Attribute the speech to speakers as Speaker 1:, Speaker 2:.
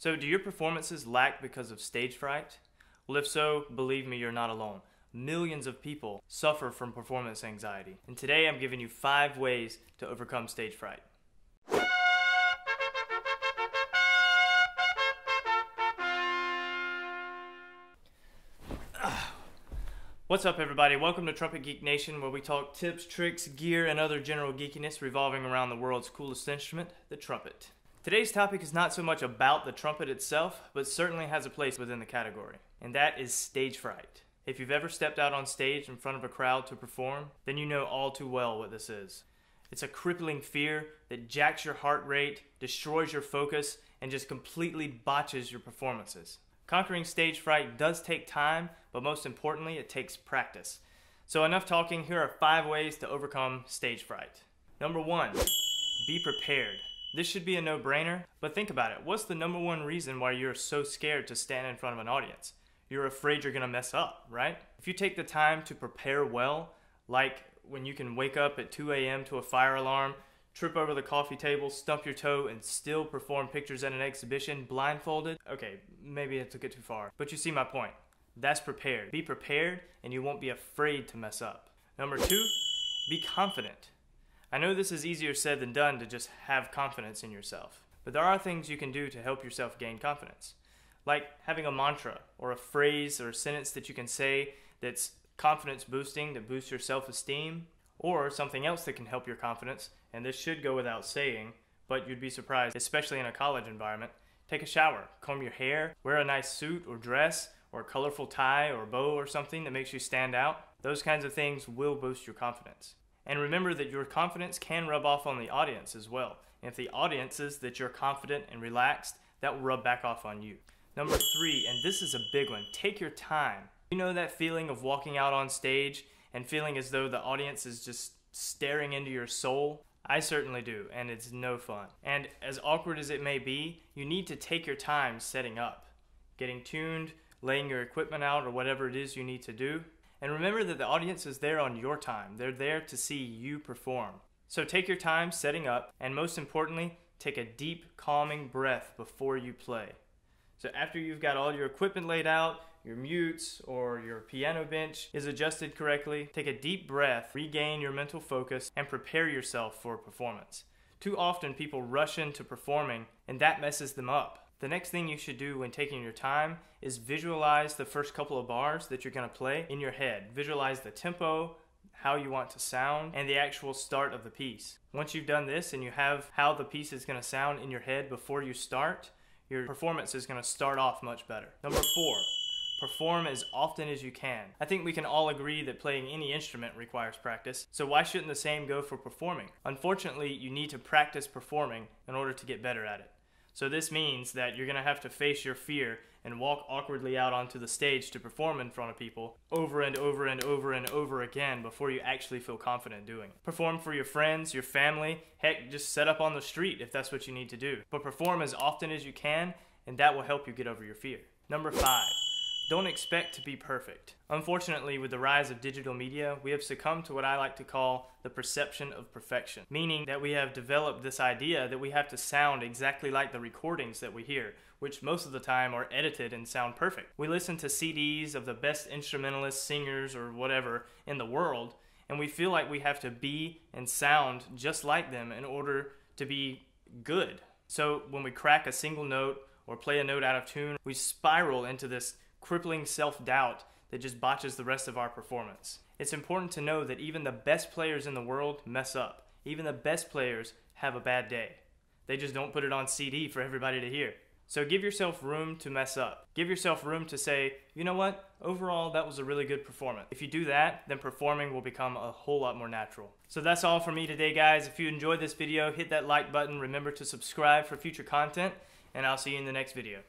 Speaker 1: So, do your performances lack because of stage fright? Well, if so, believe me, you're not alone. Millions of people suffer from performance anxiety. And today I'm giving you five ways to overcome stage fright. What's up, everybody? Welcome to Trumpet Geek Nation, where we talk tips, tricks, gear, and other general geekiness revolving around the world's coolest instrument, the trumpet. Today's topic is not so much about the trumpet itself, but certainly has a place within the category, and that is stage fright. If you've ever stepped out on stage in front of a crowd to perform, then you know all too well what this is. It's a crippling fear that jacks your heart rate, destroys your focus, and just completely botches your performances. Conquering stage fright does take time, but most importantly, it takes practice. So, enough talking, here are five ways to overcome stage fright. Number one, be prepared. This should be a no brainer, but think about it. What's the number one reason why you're so scared to stand in front of an audience? You're afraid you're gonna mess up, right? If you take the time to prepare well, like when you can wake up at 2 a.m. to a fire alarm, trip over the coffee table, stump your toe, and still perform pictures at an exhibition blindfolded? Okay, maybe I took it too far. But you see my point. That's prepared. Be prepared, and you won't be afraid to mess up. Number two, be confident. I know this is easier said than done to just have confidence in yourself, but there are things you can do to help yourself gain confidence. Like having a mantra or a phrase or a sentence that you can say that's confidence boosting, that boosts your self esteem, or something else that can help your confidence, and this should go without saying, but you'd be surprised, especially in a college environment. Take a shower, comb your hair, wear a nice suit or dress, or a colorful tie or bow or something that makes you stand out. Those kinds of things will boost your confidence. And remember that your confidence can rub off on the audience as well. And if the audience is that you're confident and relaxed, that will rub back off on you. Number three, and this is a big one, take your time. You know that feeling of walking out on stage and feeling as though the audience is just staring into your soul? I certainly do, and it's no fun. And as awkward as it may be, you need to take your time setting up, getting tuned, laying your equipment out, or whatever it is you need to do. And remember that the audience is there on your time, they're there to see you perform. So take your time setting up, and most importantly, take a deep, calming breath before you play. So after you've got all your equipment laid out, your mutes or your piano bench is adjusted correctly, take a deep breath, regain your mental focus, and prepare yourself for performance. Too often people rush into performing and that messes them up. The next thing you should do when taking your time is visualize the first couple of bars that you're going to play in your head. Visualize the tempo, how you want to sound, and the actual start of the piece. Once you've done this and you have how the piece is going to sound in your head before you start, your performance is going to start off much better. Number four, perform as often as you can. I think we can all agree that playing any instrument requires practice, so why shouldn't the same go for performing? Unfortunately, you need to practice performing in order to get better at it. So this means that you're going to have to face your fear and walk awkwardly out onto the stage to perform in front of people over and over and over and over again before you actually feel confident doing it. Perform for your friends, your family, heck, just set up on the street if that's what you need to do. But perform as often as you can, and that will help you get over your fear. Number five, don't expect to be perfect. Unfortunately, with the rise of digital media, we have succumbed to what I like to call the perception of perfection, meaning that we have developed this idea that we have to sound exactly like the recordings that we hear, which most of the time are edited and sound perfect. We listen to CDs of the best instrumentalists, singers, or whatever in the world, and we feel like we have to be and sound just like them in order to be good. So when we crack a single note or play a note out of tune, we spiral into this crippling self doubt that just botches the rest of our performance. It's important to know that even the best players in the world mess up. Even the best players have a bad day. They just don't put it on CD for everybody to hear. So give yourself room to mess up. Give yourself room to say, you know what, overall that was a really good performance. If you do that, then performing will become a whole lot more natural. So that's all for me today, guys. If you enjoyed this video, hit that like button. Remember to subscribe for future content, and I'll see you in the next video.